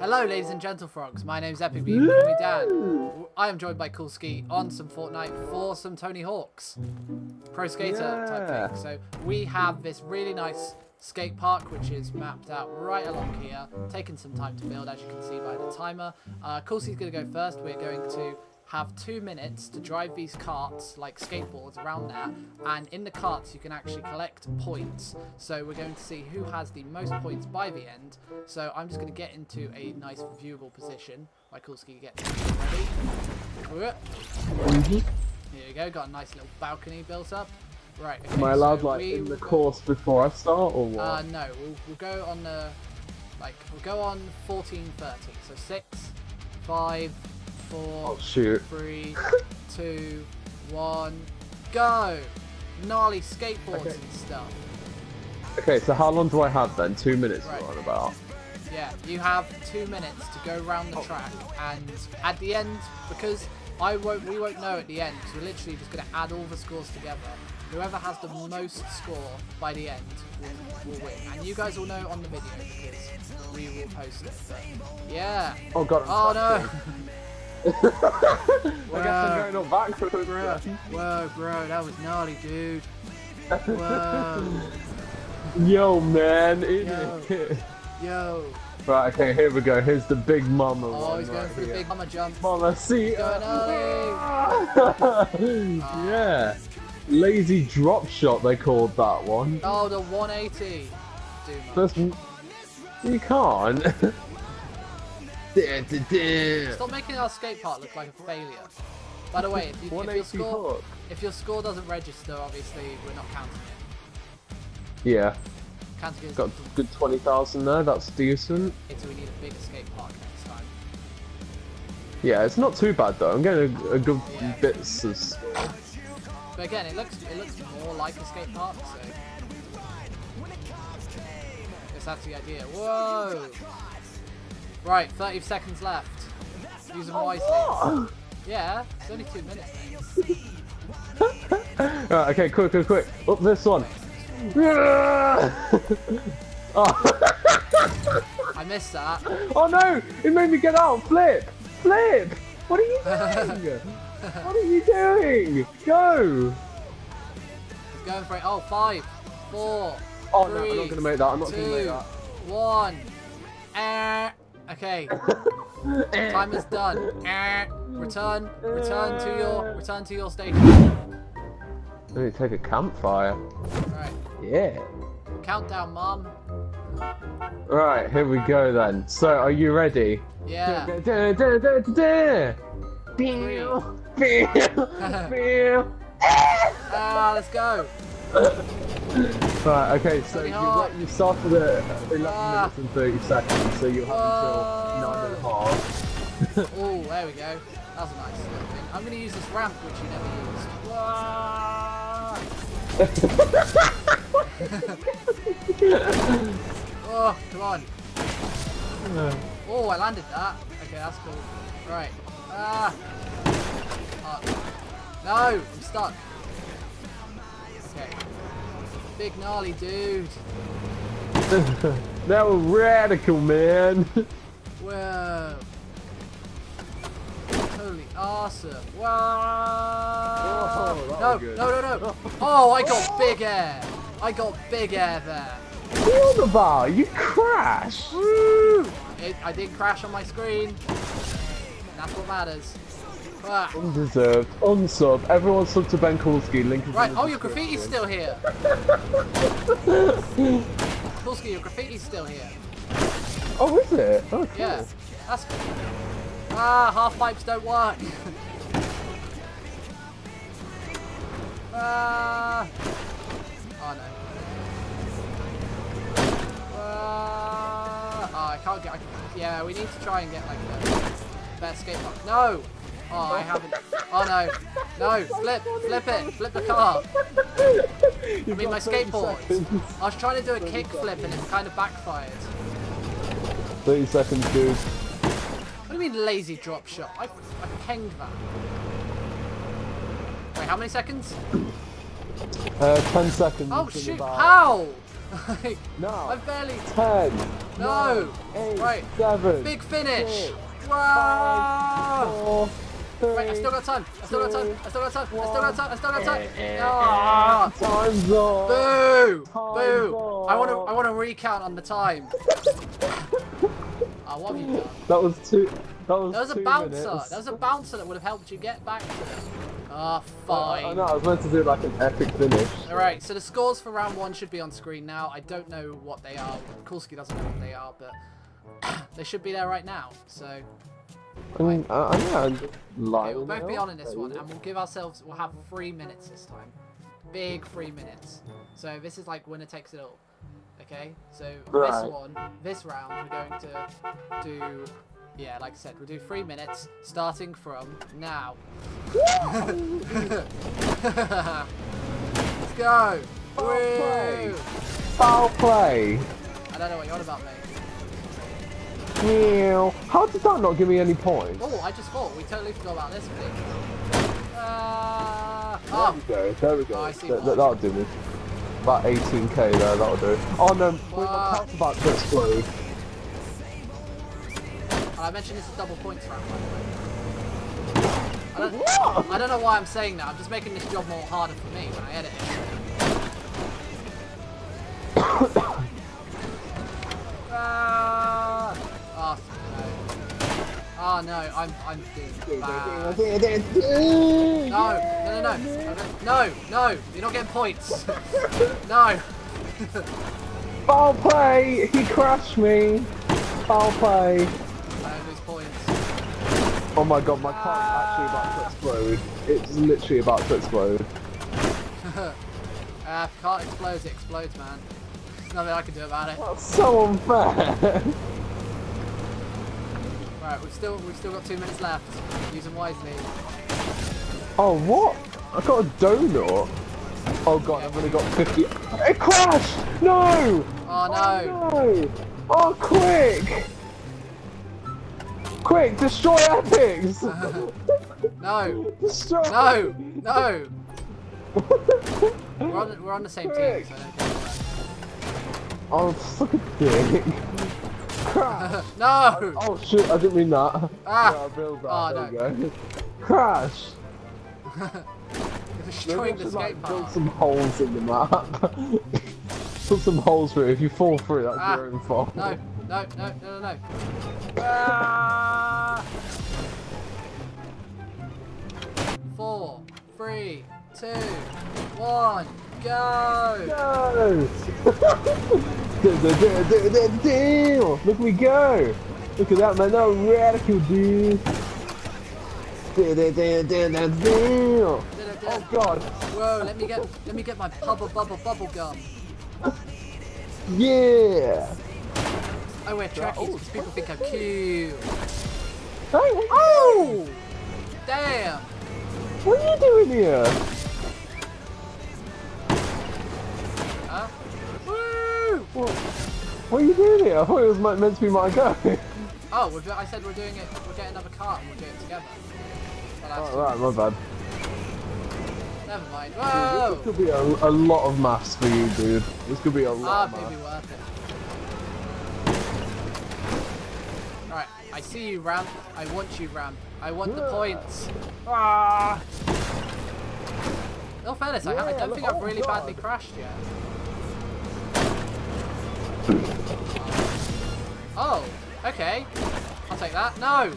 Hello, ladies and gentle frogs. My name's Epic Beam. Call me Dan. I am joined by Coolski on some Fortnite for some Tony Hawks, pro skater type thing. So we have this really nice skate park, which is mapped out right along here. Taken some time to build, as you can see by the timer. Uh, Coolski's going to go first. We're going to have two minutes to drive these carts like skateboards around there and in the carts you can actually collect points. So we're going to see who has the most points by the end. So I'm just going to get into a nice viewable position. My Coolski get ready. Here you go got a nice little balcony built up. Right okay, Am I allowed so like we in the course before I start or what? uh, no, we'll, we'll go on the, like, we'll go on 14.30. So six, five, four, oh shoot. three, two, one, go! Gnarly skateboards Okay. and stuff. Okay, so how long do I have then? Two minutes Right. on about. Yeah, you have two minutes to go around the oh. track, and at the end, because I won't, we won't know at the end, because we're literally just going to add all the scores together. Whoever has the most score by the end will, will win, and you guys will know on the video because we will post it. But yeah. Oh god. I'm Oh no! I guess. I'm going up backwards. bro, whoa, bro, that was gnarly, dude. Whoa, Yo man, Yo. yo. Right, okay, here we go. Here's the big mama Oh, one he's going right for the big mama jump. Mama, see Going uh, ah. Yeah. Lazy drop shot, they called that one. Oh, the 180. Dude, you can't. Stop making our skate park look like a failure. By the way, if, you, if your score if your score doesn't register, obviously we're not counting it. Yeah, Counting got a good 20,000 there, that's decent. so we need a bigger skate park next time. Yeah, it's not too bad though. I'm getting a, a good Yeah. bits of. But again, it looks it looks more like a skate park, so guess that's the idea. Whoa! Right, 30 seconds left. Use them wisely. Oh, Yeah, it's only two minutes. Right, okay, quick, quick, quick. Up this one. oh. I missed that. oh no! It made me get out. Flip! Flip! What are you doing? what are you doing? Go! He's going for it. Oh, five, four, Oh no, I'm not gonna make that. I'm not gonna make that. one. Eh. Okay, time is done. Return, return to your, return to your station. Let me take a campfire. Right, Yeah. countdown, mom. Right, here we go then. So, are you ready? Yeah. Ah, let's go. Right, okay, so you, Hawk. you started at 11 Ah. minutes and 30 seconds, so you have Whoa. until 9 and a half. Oh, there we go. That's a nice little thing. I'm going to use this ramp, which you never used. Oh, come on. Oh, I landed that. Okay, that's cool. Right. Ah. Oh. No, I'm stuck. Okay. Big gnarly dude. that was radical, man. Whoa. Totally awesome. Wow. Oh, no, no, no, no. Oh, I got big air. I got big air there. what the about? You crashed. Woo! It, I did crash on my screen. That's what matters. Ah. Undeserved. Unsub. Everyone sub to Ben Coolski. Link is Right, oh, your graffiti's still here. Coolski, your graffiti's still here. Oh, is it? Oh, cool. Yeah, that's. Ah, half pipes don't work. ah. Oh no. Ah. Oh, I can't get. I, yeah, we need to try and get like a better skate park. No. Oh, I haven't. Oh no. No, flip, flip it, flip the car. I mean, my skateboard. I was trying to do a kick flip and it kind of backfired. 30 seconds, dude. What do you mean lazy drop shot? I, I pinged that. Wait, how many seconds? Uh, 10 seconds. Oh shoot, how? like, No. I barely... 10, No! eight, Right. seven, Big finish! six, Wow! four, three, Wait, I still got time. I still got time. I still got time. I still got time. I still got time. Eh, Ah! Time's up. Boo! Time Boo! I want to. I want to recount on the time. Ah, what have you done? That was two. That was. There was a bouncer. minutes. There was a bouncer that would have helped you get back to it. Ah, I, I fine. know. I was meant to do like an epic finish. All right. So the scores for round one should be on screen now. I don't know what they are. Coolski doesn't know what they are, but they should be there right now. So I mean, I, I know. I'm just okay, we'll both be on in this one, and we'll give ourselves. We'll have three minutes this time. Big three minutes. So this is like winner takes it all. Okay. So this one, this round, we're going to do. Yeah, like I said, we'll do three minutes starting from now. Let's go! Foul play. Foul play. I don't know what you're on about, mate. Meow. How did that not give me any points? Oh, I just thought we totally forgot about this thing. Uh, There oh, we go. There we go. Oh, that, that, will do me. About 18k there. That'll do. Oh no. Wait, my cart's about to explode. and I mentioned this is double points round, by the way. I don't, What? I don't know why I'm saying that. I'm just making this job more harder for me when I edit it. Oh no, I'm I'm doing bad. No, no, no, no, no, no! You're not getting points. no. Foul play. He crashed me. Foul play. I lose points. Oh my god, my car's actually about to explode. It's literally about to explode. Uh, if the cart explodes, it explodes, man. There's nothing I can do about it. That's so unfair. Right, we've still we've still got two minutes left. Use them wisely. oh, what? I got a donut. Oh god, I've only got 50. It crashed! No! Oh no! Oh, no! Oh, quick! Quick, destroy epics! No! destroy! No! No! We're on we're on the same team, so I don't think Oh, fuck a dick. Crash! No! Oh shit, I didn't mean that. Ah. Yeah, I that. Oh, there go. Crash! You're Maybe I destroying the should, like, skate build some holes in the map. Put some holes through it. If you fall through, that's Ah. your own fault. No, no, no, no, no, no. Ah! Four, three, two, one, go! No! Do. Look me go! Look at that man, that radical dude! Do. Oh god! Whoa, let me get let me get my bubble bubble bubble gum. Yeah! I wear trackies because people think I'm cute. Hey, Oh! Damn! what are you doing here? What, what are you doing here? I thought it was meant to be my go. Oh, we're, I said we're doing it. We're getting another cart and we'll do it together. Well, that's Oh, right, my bad. Never mind. Whoa! This could be a, a lot of maths for you, dude. This could be a Ah, lot of maybe worth it. Alright, I see you, Ramp. I want you, Ramp. I want the points. Ah! No fairness, I, I don't look- think I've oh, really God. badly crashed yet. Oh, okay. I'll take that. No!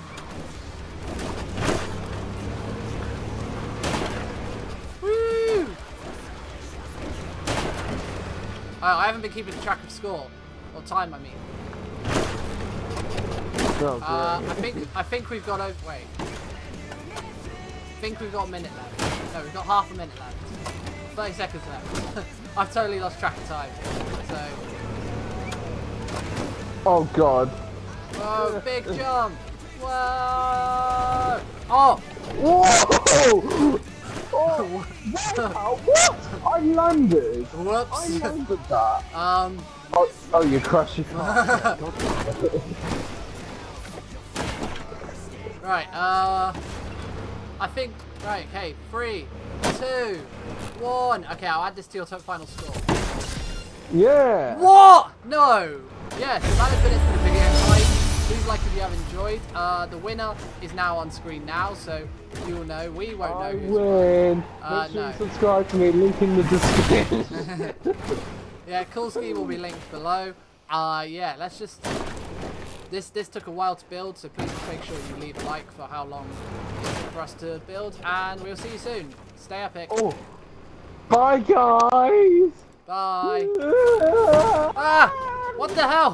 Woo! Oh, I haven't been keeping track of score. Or time, I mean. No, Uh. I think I think we've got over. Wait. I think we've got a minute left. No, we've got half a minute left. Thirty seconds left. I've totally lost track of time. So, Oh god. whoa, big jump! Whoa! Oh! Whoa! Oh, wow, what? I landed. Whoops. I landed that. Um. Oh, oh you crashed your car. Right. Uh. I think. Right. Okay. Three, two, one. Okay. I'll add this to your top final score. Yeah. What? No. Yeah, so that has been it for the video, guys. Please like if you have enjoyed. Uh, the winner is now on screen now, so you'll know. We won't I know who's win. Uh, Make sure no. you subscribe to me. Link in the description. Yeah, Coolski will be linked below. Uh, yeah, let's just... This this took a while to build, so please make sure you leave a like for how long it took for us to build, and we'll see you soon. Stay epic. oh. Bye, guys. Bye. Ah! What the hell?